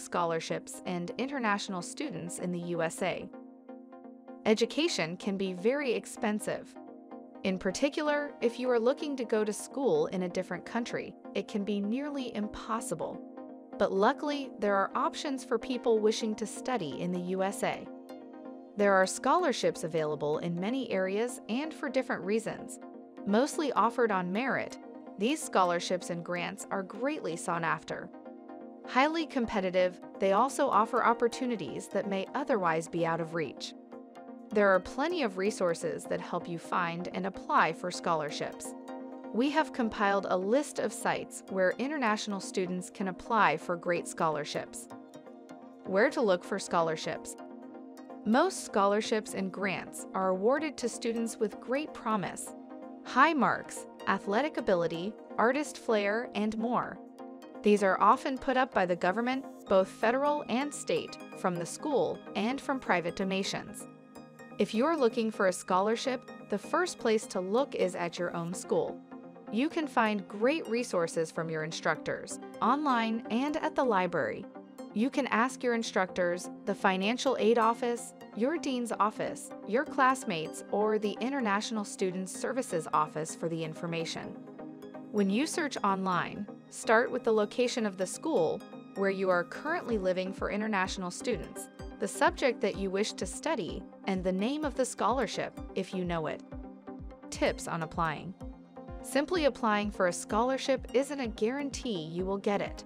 scholarships and international students in the USA. Education can be very expensive. In particular, if you are looking to go to school in a different country, it can be nearly impossible. But luckily, there are options for people wishing to study in the USA. There are scholarships available in many areas and for different reasons. Mostly offered on merit, these scholarships and grants are greatly sought after. Highly competitive, they also offer opportunities that may otherwise be out of reach. There are plenty of resources that help you find and apply for scholarships. We have compiled a list of sites where international students can apply for great scholarships. Where to look for scholarships. Most scholarships and grants are awarded to students with great promise, high marks, athletic ability, artist flair, and more. These are often put up by the government, both federal and state, from the school, and from private donations. If you're looking for a scholarship, the first place to look is at your own school. You can find great resources from your instructors, online and at the library. You can ask your instructors, the financial aid office, your dean's office, your classmates, or the International Student Services Office for the information. When you search online, start with the location of the school where you are currently living for international students the subject that you wish to study, and the name of the scholarship if you know it. Tips on applying. Simply applying for a scholarship isn't a guarantee you will get it.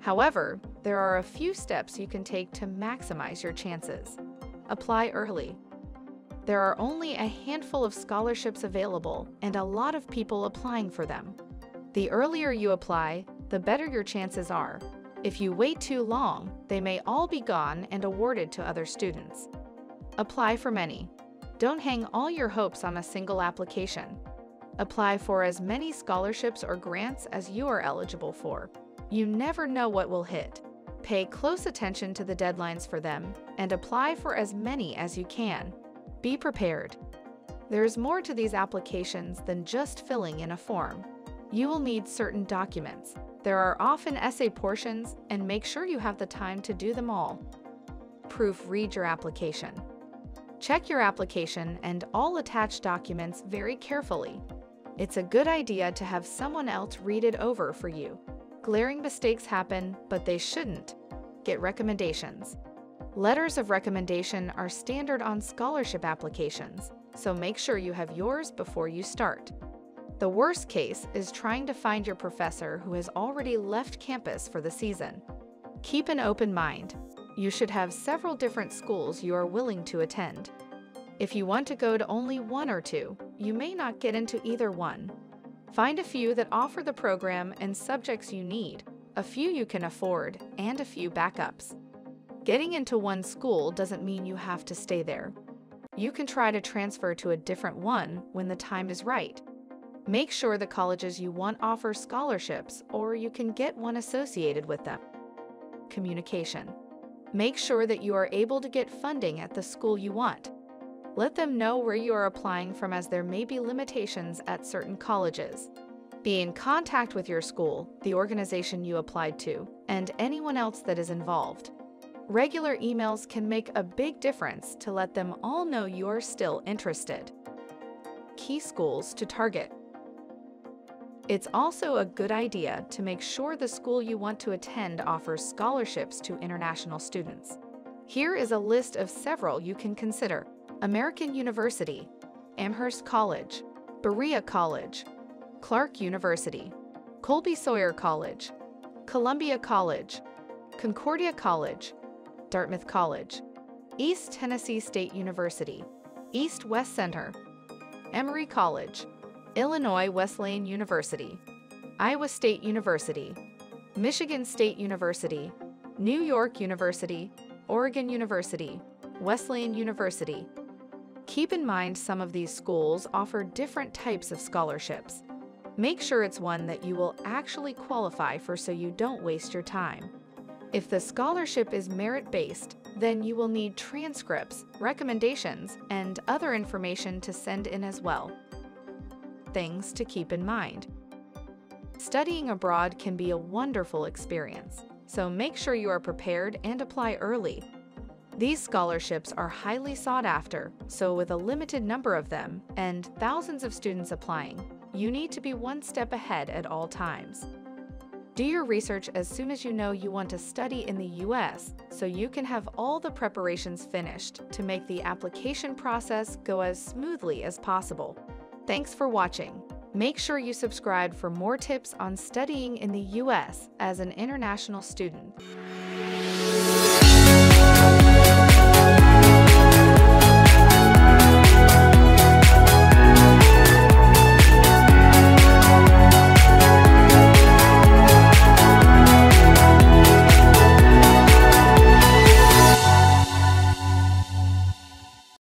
However, there are a few steps you can take to maximize your chances. Apply early. There are only a handful of scholarships available and a lot of people applying for them. The earlier you apply, the better your chances are, if you wait too long, they may all be gone and awarded to other students. Apply for many. Don't hang all your hopes on a single application. Apply for as many scholarships or grants as you are eligible for. You never know what will hit. Pay close attention to the deadlines for them and apply for as many as you can. Be prepared. There is more to these applications than just filling in a form. You will need certain documents, there are often essay portions, and make sure you have the time to do them all. Proofread your application. Check your application and all attached documents very carefully. It's a good idea to have someone else read it over for you. Glaring mistakes happen, but they shouldn't. Get recommendations. Letters of recommendation are standard on scholarship applications, so make sure you have yours before you start. The worst case is trying to find your professor who has already left campus for the season. Keep an open mind. You should have several different schools you are willing to attend. If you want to go to only one or two, you may not get into either one. Find a few that offer the program and subjects you need, a few you can afford, and a few backups. Getting into one school doesn't mean you have to stay there. You can try to transfer to a different one when the time is right. Make sure the colleges you want offer scholarships or you can get one associated with them. Communication. Make sure that you are able to get funding at the school you want. Let them know where you are applying from as there may be limitations at certain colleges. Be in contact with your school, the organization you applied to, and anyone else that is involved. Regular emails can make a big difference to let them all know you are still interested. Key schools to target. It's also a good idea to make sure the school you want to attend offers scholarships to international students. Here is a list of several you can consider. American University, Amherst College, Berea College, Clark University, Colby Sawyer College, Columbia College, Concordia College, Dartmouth College, East Tennessee State University, East West Center, Emory College, Illinois Wesleyan University, Iowa State University, Michigan State University, New York University, Oregon University, Wesleyan University. Keep in mind some of these schools offer different types of scholarships. Make sure it's one that you will actually qualify for so you don't waste your time. If the scholarship is merit-based, then you will need transcripts, recommendations, and other information to send in as well things to keep in mind. Studying abroad can be a wonderful experience. so make sure you are prepared and apply early. These scholarships are highly sought after, so with a limited number of them and thousands of students applying, you need to be one step ahead at all times. Do your research as soon as you know you want to study in the US so you can have all the preparations finished to make the application process go as smoothly as possible. Thanks for watching. Make sure you subscribe for more tips on studying in the US as an international student.